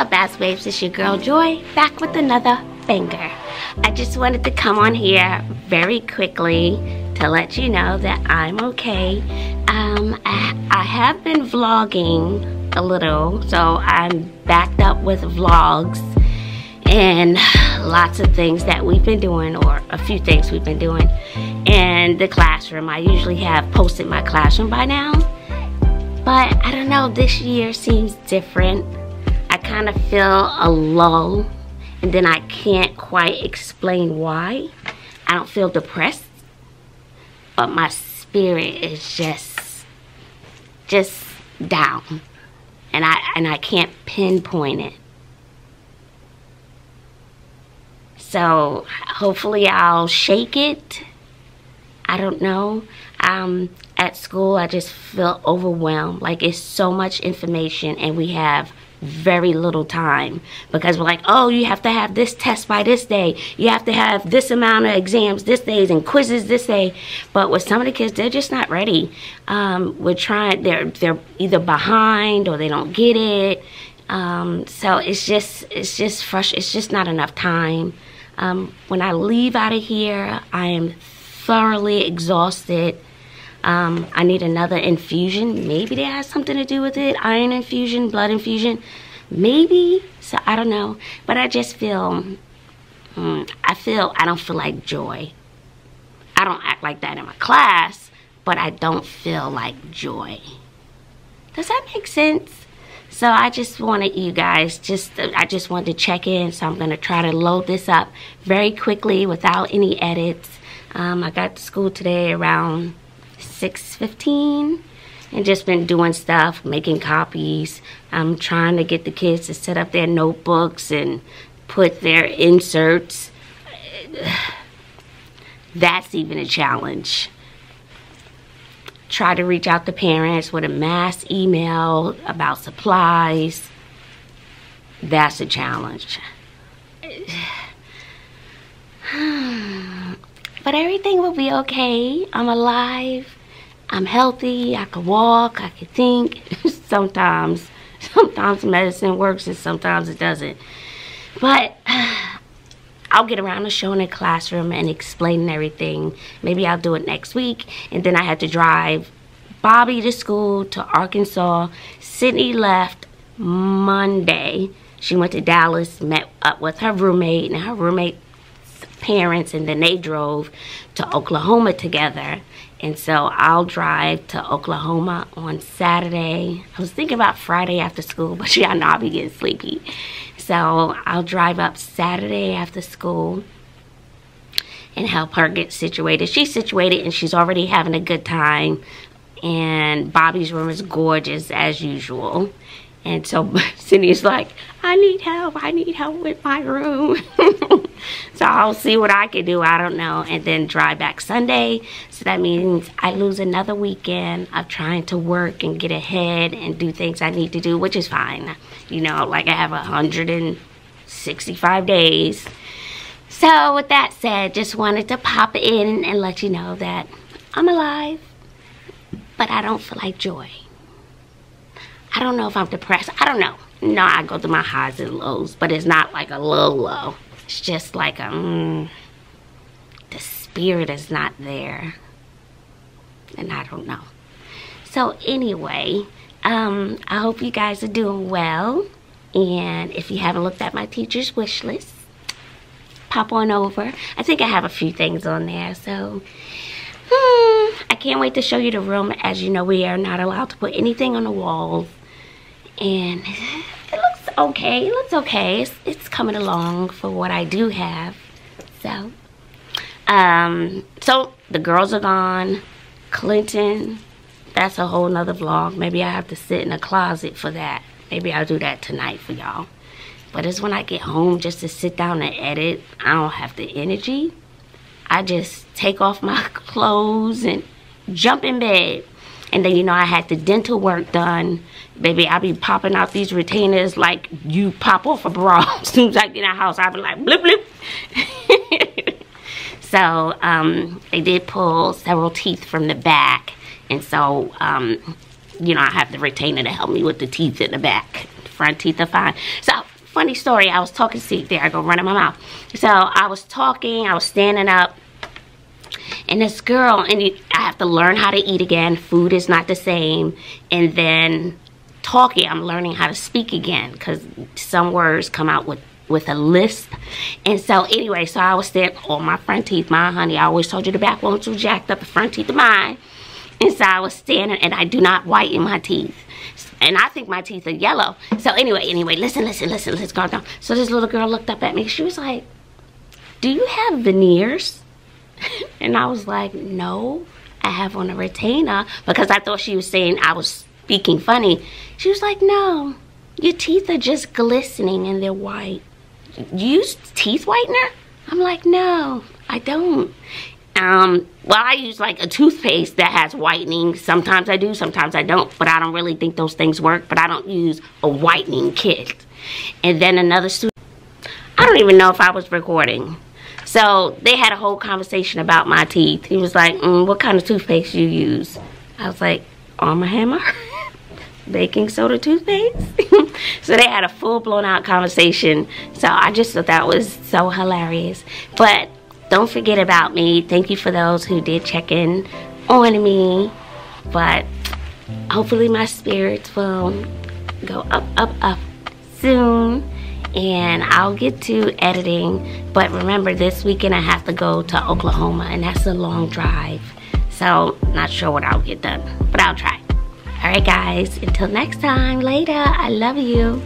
up, Bass Waves? It's your girl Joy, back with another banger. I just wanted to come on here very quickly to let you know that I'm okay. Um, I, I have been vlogging a little, so I'm backed up with vlogs and lots of things that we've been doing, or a few things we've been doing in the classroom. I usually have posted my classroom by now, but I don't know, this year seems different. Kind of feel a lull, and then I can't quite explain why. I don't feel depressed, but my spirit is just, just down, and I and I can't pinpoint it. So hopefully I'll shake it. I don't know. Um, at school, I just feel overwhelmed. Like it's so much information and we have very little time because we're like, oh, you have to have this test by this day. You have to have this amount of exams this days and quizzes this day. But with some of the kids, they're just not ready. Um, we're trying, they're, they're either behind or they don't get it. Um, so it's just, it's just fresh. It's just not enough time. Um, when I leave out of here, I am thoroughly exhausted. Um, I need another infusion. Maybe that has something to do with it. Iron infusion, blood infusion. Maybe. So I don't know. But I just feel, um, I feel, I don't feel like joy. I don't act like that in my class, but I don't feel like joy. Does that make sense? So I just wanted you guys, just I just wanted to check in. So I'm going to try to load this up very quickly without any edits. Um, I got to school today around 6.15 and just been doing stuff, making copies. I'm trying to get the kids to set up their notebooks and put their inserts. That's even a challenge try to reach out to parents with a mass email about supplies. That's a challenge. But everything will be okay. I'm alive. I'm healthy. I can walk. I can think. sometimes, sometimes medicine works and sometimes it doesn't. But I'll get around to showing the classroom and explaining everything. Maybe I'll do it next week. And then I had to drive Bobbi to school to Arkansas. Sydni left Monday. She went to Dallas, met up with her roommate and her roommate's parents, and then they drove to Oklahoma together. And so I'll drive to Oklahoma on Saturday. I was thinking about Friday after school, but I know I'll be getting sleepy. So I'll drive up Saturday after school and help her get situated. She's situated and she's already having a good time. And Bobbi's room is gorgeous as usual. And so Sydni's like, I need help. I need help with my room. so I'll see what I can do. I don't know. And then drive back Sunday. So that means I lose another weekend of trying to work and get ahead and do things I need to do, which is fine. You know, like I have 165 days. So with that said, just wanted to pop in and let you know that I'm alive, but I don't feel like joy. I don't know if I'm depressed. I don't know. No, I go through my highs and lows, but it's not like a low low. It's just like a, mm, the spirit is not there. And I don't know. So anyway, um, I hope you guys are doing well. And if you haven't looked at my teacher's wish list, pop on over. I think I have a few things on there. So hmm, I can't wait to show you the room. As you know, we are not allowed to put anything on the walls and okay it looks okay. It's, it's coming along for what I do have. So um so the girls are gone. Clinton that's a whole nother vlog. Maybe I have to sit in a closet for that. Maybe I'll do that tonight for y'all. But it's when I get home just to sit down and edit I don't have the energy. I just take off my clothes and jump in bed and then, you know, I had the dental work done. Baby, I be popping out these retainers like you pop off a bra. as soon as I get in the house, I be like, blip, blip. so, um, they did pull several teeth from the back. And so, um, you know, I have the retainer to help me with the teeth in the back. Front teeth are fine. So, funny story. I was talking, see, there I go running my mouth. So I was talking, I was standing up, and this girl, and you, I have to learn how to eat again. Food is not the same. And then talking, I'm learning how to speak again because some words come out with with a lisp. And so anyway, so I was saying, oh, my front teeth, my honey, I always told you the back ones were jacked up, the front teeth of mine. And so I was standing and I do not whiten my teeth. And I think my teeth are yellow. So anyway, anyway, listen, listen, listen, let's go down. So this little girl looked up at me. She was like, do you have veneers? and I was like, no, I have on a retainer because I thought she was saying I was speaking funny. She was like, no, your teeth are just glistening and they're white. You use teeth whitener? I'm like, no, I don't. Um, well, I use like a toothpaste that has whitening. Sometimes I do, sometimes I don't. But I don't really think those things work. But I don't use a whitening kit. And then another student, I don't even know if I was recording. So they had a whole conversation about my teeth. He was like, mm, what kind of toothpaste you use? I was like, Arm & Hammer. baking soda toothpaste. so they had a full blown out conversation. So I just thought that was so hilarious. But don't forget about me. Thank you for those who did check in on me. But hopefully my spirits will go up, up, up soon. And I'll get to editing. But remember, this weekend I have to go to Oklahoma. And that's a long drive. So not sure what I'll get done. But I'll try. Alright guys, until next time. Later. I love you.